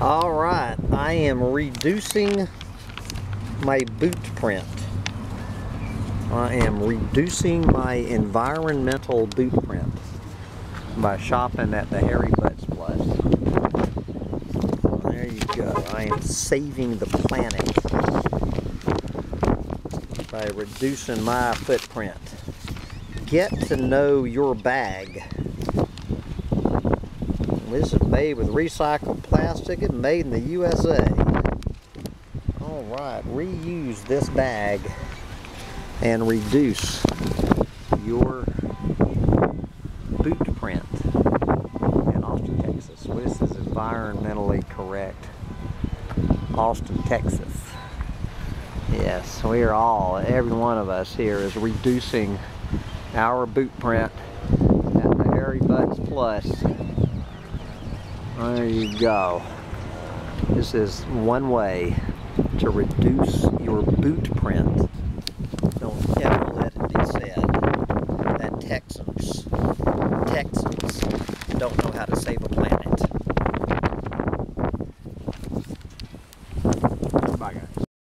All right, I am reducing my boot print. I am reducing my environmental boot print by shopping at the Hairy Butts Plus. There you go. I am saving the planet by reducing my footprint. Get to know your bag. This is made with recycled plastic and made in the USA. All right, reuse this bag and reduce your boot print in Austin, Texas. This is environmentally correct. Austin, Texas. Yes, we are all, every one of us here is reducing our boot print at the Hairy Butts Plus. There you go. This is one way to reduce your boot print. Don't ever let it be said that Texans, Texans don't know how to save a planet.